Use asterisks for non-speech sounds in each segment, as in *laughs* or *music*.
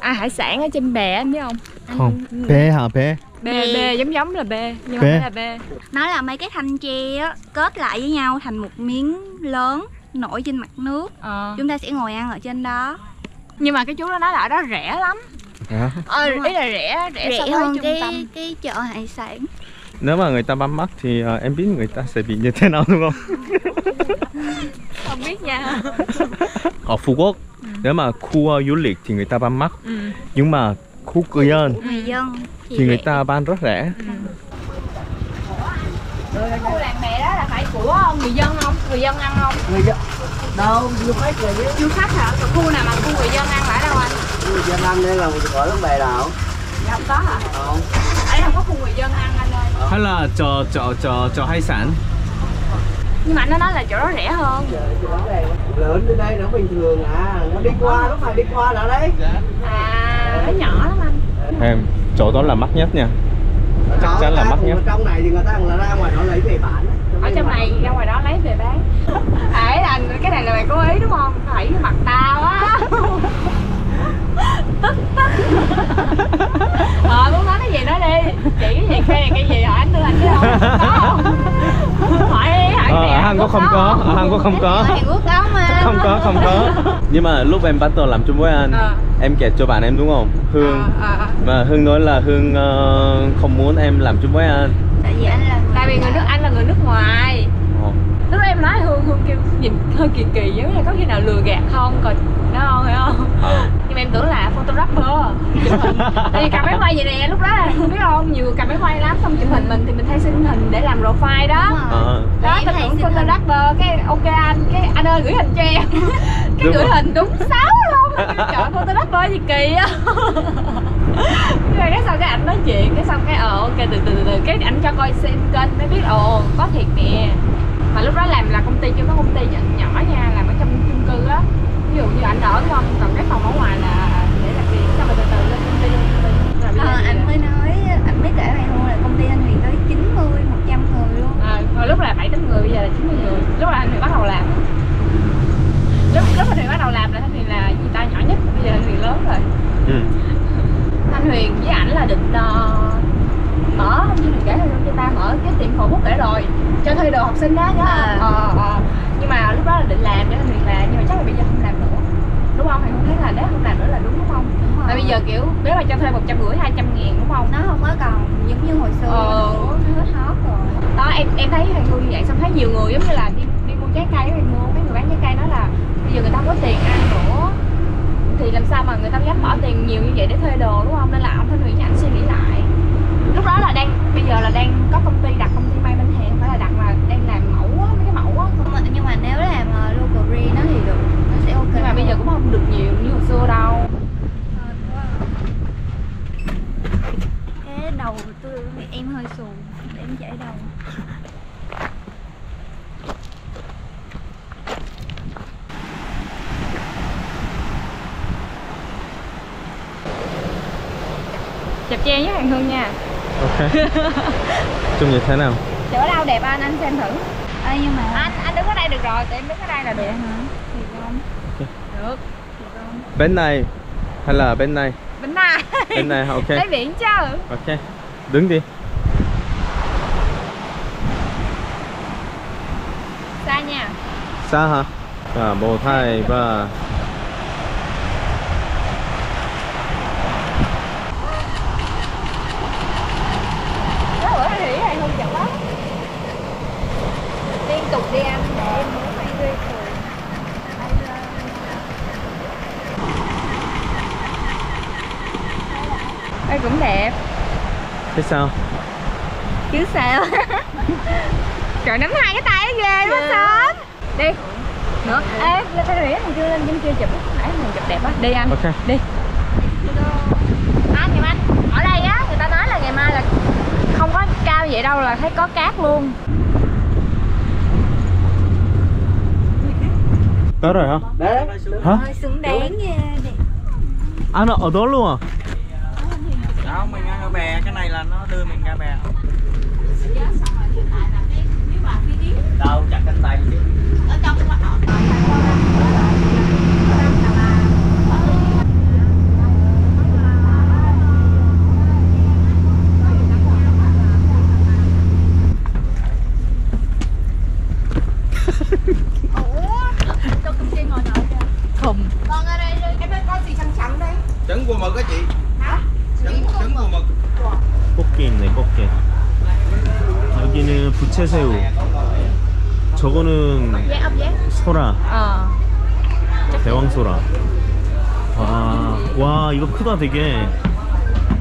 À hải sản ở trên bè anh biết không? Không, bé hả bé? Bê bê giống giống là bê nhưng mà Bê. phải là bê. Nó là mấy cái thanh tre á kết lại với nhau thành một miếng lớn nổi trên mặt nước. Ờ. Chúng ta sẽ ngồi ăn ở trên đó. Nhưng mà cái chú đó nói là ở đó rẻ lắm. À. Ờ Đúng ý là rẻ rẻ, so Rẻ với hơn trung cái tâm. cái chợ hải sản. Nếu mà người ta bắn mắt thì ờ, em biết người ta sẽ bị như thế nào đúng không? *laughs* Không biết nha. Ở Phú Quốc, nếu mà khu ờ, du lịch thì người ta bắn mắt ừ. Nhưng mà khu cư dân Người dân thì người ta bán rất rẻ Khu làng bè đó là phải của người dân không? Người dân ăn không? người dân đâu du khách là chứ Du khách hả? Còn khu nào mà khu người dân ăn phải đâu anh? người dân ăn đây là một gọi lắm bè nào không có hả? không Ở đây không có khu người dân ăn anh ơi. Hay là cho cho cho cho hải sản Nhưng mà anh nó nói là chỗ đó rẻ hơn. lớn đến đây nó bình thường à nó đi qua nó phải đi qua đó đấy À nó nhỏ lắm anh. Em, chỗ đó là mắc nhất nha Chắc chắn là mắc nhất ở trong này thì người ta là ra ngoài nó lấy về bán Ở trong này ra ngoài đó lấy về bán. *laughs* À ấy là cái này là mày cố ý đúng không? Phải mặt tao á. *laughs* Ờ muốn nói cái gì nói đi Chị cái gì khoe cái gì hỏi anh đưa anh chứ không Có không Hỏi đi hỏi Ờ, ở Hàn Quốc không có, ở Hàn Quốc không có Ở Hàn Quốc có mà. Không có, không có Nhưng mà lúc em bắt đầu làm chung với anh Ờ. Em kể cho bạn em đúng không? Hương ờ. Và Hương nói là Hương ờ, không muốn em làm chung với anh Tại vì anh là người Tại vì người nước Anh là người nước ngoài. Lúc đó em nói Hương Hương kêu nhìn hơi kỳ kỳ giống như là có khi nào lừa gạt không còn nó không hiểu không Ờ. nhưng mà em tưởng là photographer chụp *laughs* hình tại vì cầm máy quay vậy nè lúc đó là không biết không nhiều cầm máy quay lắm xong chụp hình mình thì mình thay xin hình để làm profile đó. Ờ. đó Em tôi tưởng photographer cái ok anh cái anh ơi gửi hình cho em *laughs* cái Đúng gửi rồi. hình đúng sáu luôn trời photographer gì kỳ á rồi *laughs* cái sau cái ảnh nói chuyện cái xong cái ờ ok từ từ từ từ cái ảnh cho coi xem kênh mới biết ồ có thiệt nè mà lúc đó làm là công ty chưa có công ty nhỏ, nhỏ nha làm ở trong chung cư á. Ví dụ như ảnh ở đúng không? Còn cái phòng ở ngoài là để làm việc xong rồi từ từ lên công ty lên công ty. Ờ, anh mới nói anh mới kể mày luôn là công ty anh Huyền tới 90, 100 người luôn. à, hồi lúc là bảy tám người bây giờ là 90 người. Lúc là anh Huyền bắt đầu làm. Lúc lúc anh Huyền bắt đầu làm là anh Huyền là gì ta nhỏ nhất bây giờ anh Huyền lớn rồi. Ừ. anh Huyền với ảnh là định ờ, mở không như Huyền kể rồi cho ta mở cái tiệm phổ bút để rồi cho thuê đồ học sinh đó nhớ À. không ờ, ờ. nhưng mà lúc đó là định làm để anh Huyền làm nhưng mà chắc là bây giờ không làm nữa. Đúng không? Huyền không thấy là nếu không làm nữa là đúng đúng không? Đúng tại bây giờ kiểu nếu mà cho thuê một trăm rưỡi hai trăm ngàn đúng không? Nó không có còn giống như hồi xưa. Ờ. nó hết hot rồi. đó em em thấy Huyền Hương như vậy xong thấy nhiều người giống như là đi đi mua trái cây Huyền mua mấy người bán trái cây nói là bây giờ người ta không có tiền ăn nữa. Thì làm sao mà người ta dám bỏ tiền nhiều như vậy để thuê đồ đúng không? Nên là ông Thanh Huyền với ảnh suy nghĩ lại lúc đó là đang bây giờ là đang có công ty đặt công ty may bên hàng phải là đặt mà đang làm mẫu á mấy cái mẫu á Nhưng mà, nhưng mà nếu làm uh, local green nó thì được nó sẽ ok nhưng mà bây giờ cũng không được nhiều như hồi xưa đâu cái đầu tôi em hơi xù để em chảy đầu chen với hàng Hương nha. Ok. *laughs* Trông như thế nào? chỗ đâu đẹp anh anh xem thử. Ê, nhưng mà anh anh đứng ở đây được rồi tụi em đứng ở đây là được. Vậy hả? thì không? Được Bên này hay là bên này? bên này. Bên này ok. Lấy biển chứ. Ok Đứng đi. Xa nha. Xa hả? Và một, hai, ba Đó bữa thì hay không chậm lắm Liên tục đi ăn Em muốn hay đi rồi Đây cũng đẹp Thế sao? Chứ sao? *laughs* Trời nắm hai cái tay ghê quá sớm. Đi. Nữa Ê lên tay rỉa mình chưa lên trên kia chụp. Nãy mình chụp đẹp á Đi anh. Ok. Đi. Anh Kim Anh. Ở đây á người ta nói là ngày mai là Không có cao vậy đâu là thấy có cát luôn. Tới rồi hả? đấy. Hả? xứng đáng nha. Nó ở đó luôn à? Không mình ăn ở bè cái này là nó đưa mình ra bè. Đâu chặt cánh tay chứ 저거는 소라, ờ 대왕소라. 와, 와 이거 크다 되게.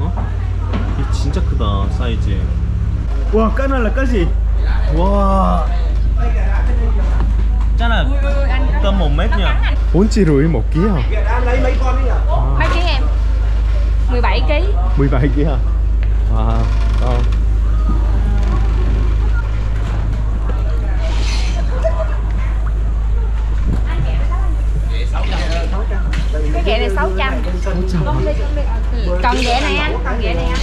어? 이게 진짜 크다 사이즈. 와 까날라까지. 와. 짜나 tôm một mét nha. bốn chỉ rưỡi một ký à? Kìa, anh lấy mấy con đi nhỉ mấy ký em 17 ký 17 ký à? Wow, to. Ghẹ này 600 Ừ, còn ghẹ này anh còn ghẹ này anh.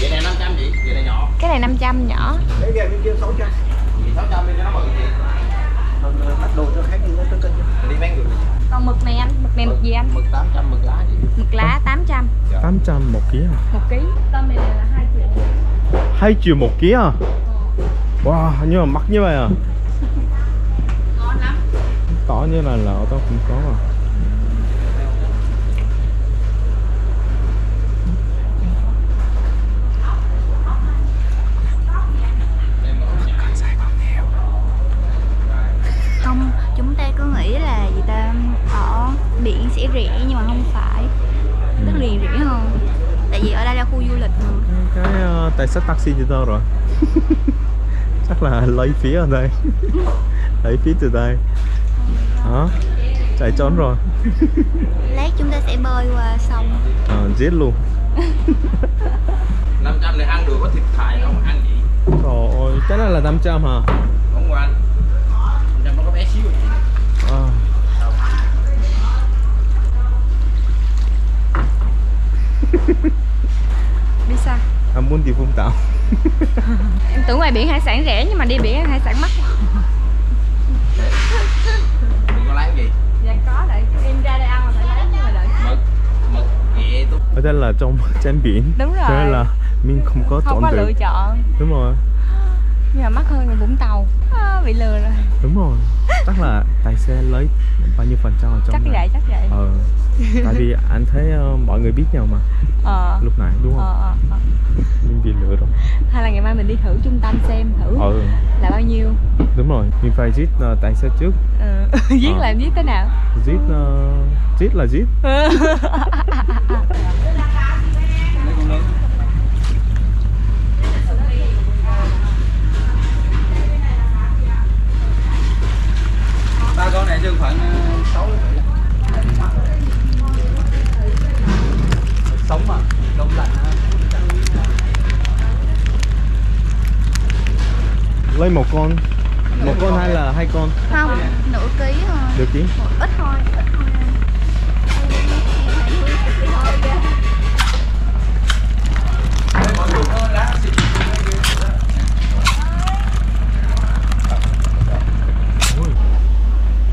Vậy này 500 chị, vậy này nhỏ. Cái này 500 nhỏ. Đấy kìa bên kia 600 600 bên cho nó bự chị Còn ờ, bắt đồ cho khách thì nó cân cân Đi bán được còn mực này anh mực này mực gì anh? Mực 800, mực lá chị. Mực lá 800 800 một ký à? một ký. Tôm này là 2 triệu. 2 triệu một ký à? Wow, nhưng mà mắc như vậy à? *laughs* ngon lắm. Tỏ như là lợ tao cũng có mà. không chúng ta cứ nghĩ là gì ta ở biển sẽ rẻ nhưng mà không phải đất liền rẻ hơn tại vì ở đây là khu du lịch mà Tài xế taxi từ đâu rồi? *laughs* Chắc là lấy phí ở đây. lấy phí từ đây. Hả? Chạy trốn rồi. lát chúng ta sẽ bơi qua sông Ờ, giết luôn. *laughs* 500 này ăn được có thịt thải mà ăn gì Trời ơi, cái này là 500 hả? Không anh 500 nó có bé xíu à chị À. đi sao Anh muốn đi Vũng Tàu. em tưởng ngoài biển hải sản rẻ nhưng mà đi biển hải sản mắc có lấy gì dạ có đấy em ra đây ăn là phải lấy nhưng mà đợi Mực, mực, ghẹ tôi Ở đây là trong *laughs* trên biển. Đúng rồi. Cho nên là mình không có không chọn có được. lựa chọn Đúng rồi. nhưng mà mắc hơn người Vũng Tàu bị lừa rồi Đúng rồi. Chắc là tài xế lấy bao nhiêu phần trăm ở trong chắc này. vậy chắc vậy Ờ. Tại vì anh thấy ờ, mọi người biết nhau mà ờ lúc nãy đúng không? ờ, ờ, ờ. Mình bị lừa rồi. hay là ngày mai mình đi thử trung tâm xem thử Ừ, là bao nhiêu đúng rồi. Mình phải giết ờ, tài xế trước. ừ. *laughs* viết Ờ. là em viết thế nào Giết ờ, giết là giết. *laughs* Ba con này chừng khoảng 6 Sống mà, đông lạnh Lấy một con. Một con hay là hai con? không nửa ký thôi Được chứ? một ít thôi ít thôi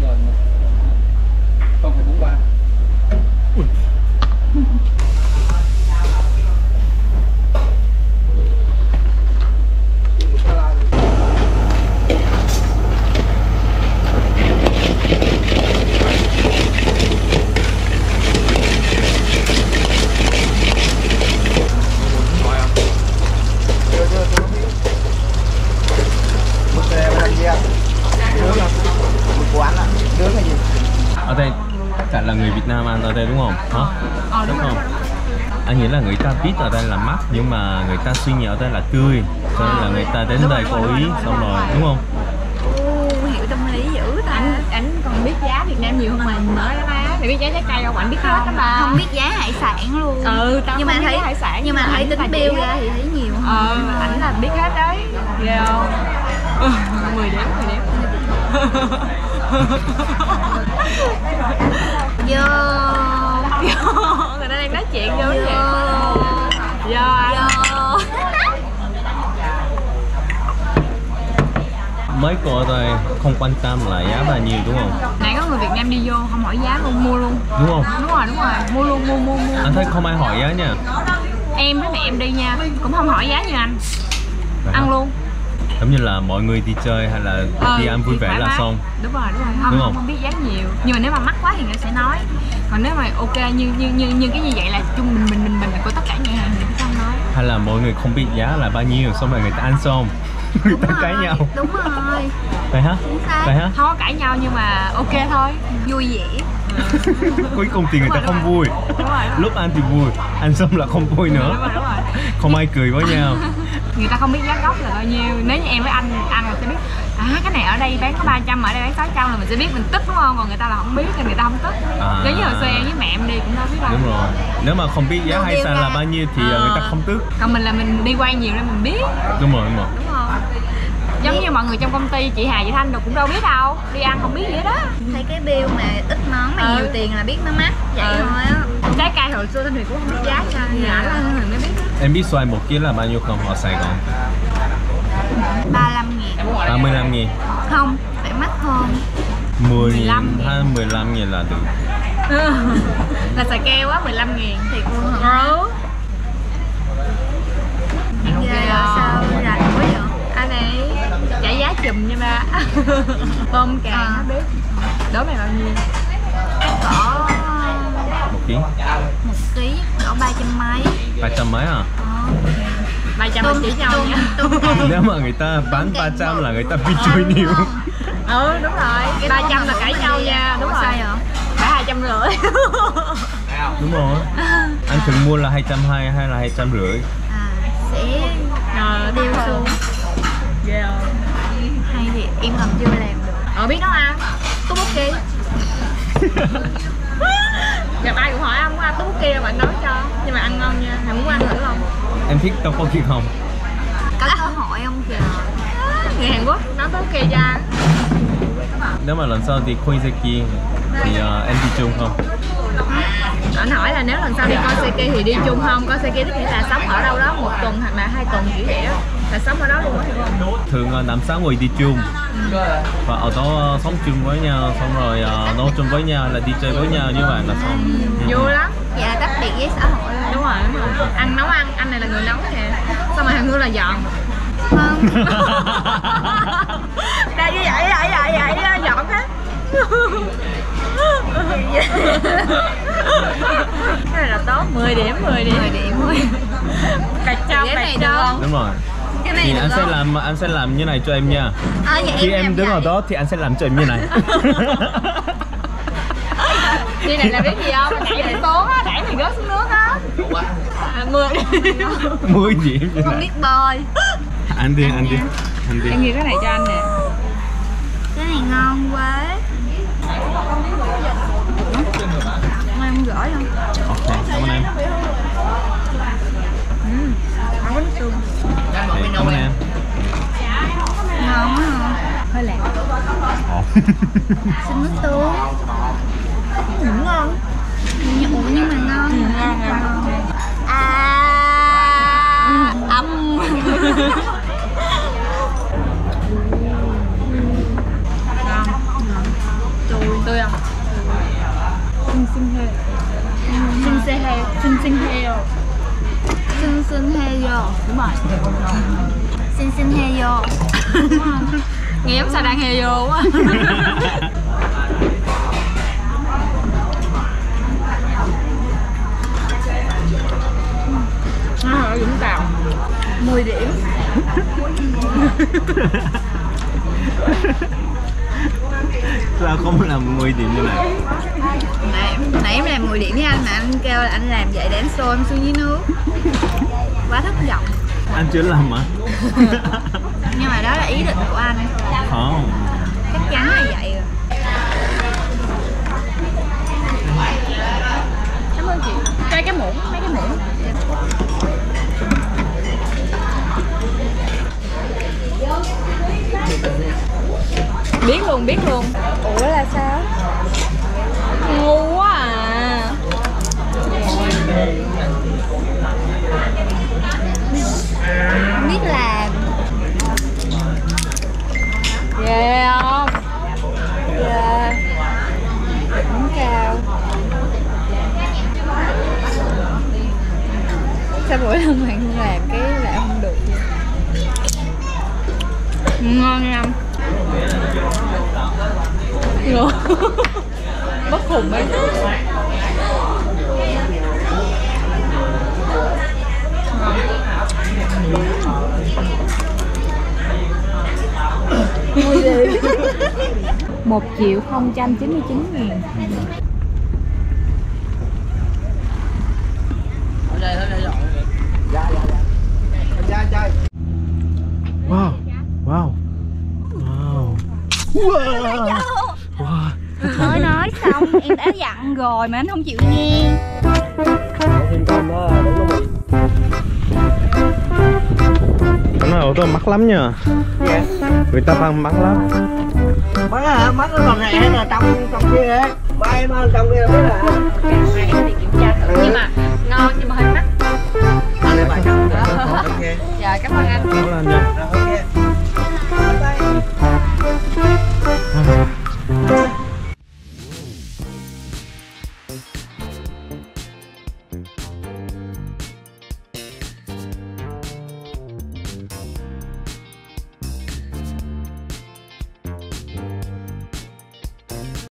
Rồi, con phải 43 Mực này là gì ạ? Nướng à? Mực quán à? Nướng hay gì? Ở đây tất cả là người Việt Nam ăn ở đây đúng không? Hả? ờ đúng không? Anh nghĩ là người ta biết ở đây là mắc nhưng mà người ta suy nghĩ ở đây là tươi. Cho nên là người ta đến đây cố ý xong rồi. đúng không? Hiểu tâm lý dữ ta. Ảnh ảnh còn biết giá Việt Nam nhiều hơn mình nữa đó ba thì biết giá trái cây đâu ảnh biết hết đó ba không biết giá hải sản luôn. Ừ tao nhưng không mà biết thấy giá hải sản nhưng mà thấy tính bill ra thì thấy nhiều. Ờ ảnh là biết hết đấy. Ghê không? Ừ, 10 điểm 10 điểm vô. Người ta đang nói chuyện vô vậy do anh. Vô. Mấy cô đây không quan tâm là giá bao nhiêu đúng không? nãy có người Việt Nam đi vô không hỏi giá luôn mua luôn. Đúng không? đúng rồi đúng rồi. Mua luôn mua mua mua. Anh thấy không ai hỏi giá nha. Em với mẹ em đi nha. Cũng không hỏi giá như anh. Vậy ăn hả? luôn Giống như là mọi người đi chơi hay là Ờ, đi ăn vui vẻ là mái. xong. Đúng rồi đúng rồi. Không, Đúng không? không? biết giá nhiều. Nhưng mà nếu mà mắc quá thì người sẽ nói. Còn nếu mà ok như như như như cái như vậy là chung mình mình mình mình của tất cả nhà hàng thì không nói. Hay là mọi người không biết giá là bao nhiêu xong rồi người ta ăn xong. *laughs* Người ta cãi nhau. đúng rồi. Vậy hả? Vậy hả? Không có cãi nhau nhưng mà ok thôi. Vui vẻ. *laughs* Cuối cùng thì người ta không vui. Đúng rồi lúc ăn thì vui ăn xong là không vui nữa. không ai cười với nhau *laughs* người ta không biết giá gốc là bao nhiêu. Nếu như em với anh ăn là sẽ biết à cái này ở đây bán có 300 ở đây bán 600 là mình sẽ biết mình tức đúng không? Còn người ta là không biết nên người ta không tức. À. giống như hồi xưa em với mẹ em đi cũng đâu biết đâu. Đúng rồi. Nếu mà không biết giá sản ra. là bao nhiêu thì Ờ. người ta không tức. Còn mình là mình đi quay nhiều nên mình biết. Đúng rồi đúng rồi giống như mọi người trong công ty chị Hà chị Thanh đâu cũng đâu biết đâu. Đi ăn không biết gì hết đó thấy cái bill mà ít món mà Ừ. nhiều tiền là biết nó mắc vậy Ừ. thôi á. Trái cây hồi xưa Thanh Thủy cũng không biết. Giá sao nhưng mà ảnh là mới biết. Em biết xoài một ký là bao nhiêu không ở Sài Gòn? 35 ngàn 35 nghìn. Không phải mắc hơn. 10 nghìn 15 nghìn. hay 15 nghìn là được. *laughs* Là xài keo á 15 nghìn. Thiệt luôn hả? Ừ *laughs* tôm càng À. nó biết. Đố mày bao nhiêu? Cỡ một ký. một ký cỡ ba trăm mấy. Ba trăm mấy à? Ba trăm tôm chỉ nhau tôm nha tôm *laughs* nếu mà người ta bán 300 là người ta bị chui nhiều. ừ đúng rồi. Ba trăm là cãi nhau nha đúng rồi. trăm rưỡi. *laughs* Đúng rồi. Anh thường mua là 220 hay là 250 à sẽ rồi tiêu xuống. ghê không hay thì em còn chưa làm được. Ờ biết nấu ăn. Tú bút kia gặp ai cũng hỏi anh muốn ăn tú bút kia bạn nấu cho. Nhưng mà ăn ngon nha. Thầy muốn ăn thử không? Em thích tteokbokki không? Có cơ hội không kìa người Hàn Quốc bút kia cho ăn nếu mà lần sau đi Koizeki thì ờ, em đi chung không? Anh hỏi là nếu lần sau đi coi Seki thì đi chung không? Coi Seki tức nghĩa là sống ở đâu đó một tuần hoặc là là sống ở đó luôn á? Hiểu không thường năm sáu người đi chung và ở đó sống chung với nhau xong rồi ờ, nấu chung với nhau là đi chơi với nhau như vậy là xong. Vui lắm. Vậy là tách biệt với xã hội. Luôn đúng rồi đúng rồi. Ăn nấu ăn anh này là người nấu nè xong rồi thằng Hương là dọn không đây như vậy vậy vậy vậy dọn hết. Cái này là tốt 10 điểm 10 điểm. 10 điểm. Thôi cà cà này không? Đúng rồi cái này thì được anh sẽ làm anh sẽ làm như này cho em nha. Vậy khi em làm đứng ở vậy. đó thì anh sẽ làm cho em như này. *laughs* Đi này là biết gì không? Nhảy thì xuống á, đẩy thì rớt xuống nước á. À, 10 điểm 10 điểm như không này. biết bơi. Anh đi anh đi anh đi. Em ghi cái này cho anh nè. Cái này ngon quá. Ủa, em gỏi không? Ok cảm ơn em Không có nước tương Cảm ơn em. Ngon quá hả? Hơi lạc Ồ. *laughs* xin nước tương. Cũng ngon. Nhưng, ủa, nhưng mà ngon. Ừ, *laughs* ngon, ngon. à âm Tươi Tươi không? Xinh xinh heo Xinh xinh heo Xinh xinh heo xinh xinh heo vô. Đúng rồi. Xinh xinh heo vô. *laughs* Nghe giống sao đang vô quá. *laughs* Nó ở Vũng Tàu. 10 điểm *laughs* sao không làm 10 điểm như này? Nãy nãy em làm 10 điểm với anh mà anh kêu là anh làm vậy để anh xô em xuống dưới nước. Quá thất vọng. Anh chưa làm mà nhưng mà đó là ý định của anh. Không Biết luôn, ủa là sao? Ngu quá à. Biết làm *laughs* Bất khùng ấy. *laughs* Một triệu không trăm chín mươi chín ngàn chơi, dọn. dạ. Dạ dạ Em ra chơi Wow Wow Wow Wow Wow mới nói xong em *laughs* đã dặn rồi mà anh không chịu nghe. Thêm con đó đúng nó bị Cái này ô tô mắc lắm nha Dạ. Người ta tăng mắc lắm. Mắt hả? Mắt nó còn này hay là trong trong kia đấy Ba em ăn trong kia biết là em đi kiểm tra thử nhưng mà ngon nhưng mà hơi mắc. Ăn đi bạn Ok dạ cảm ơn anh. Cảm ơn anh nha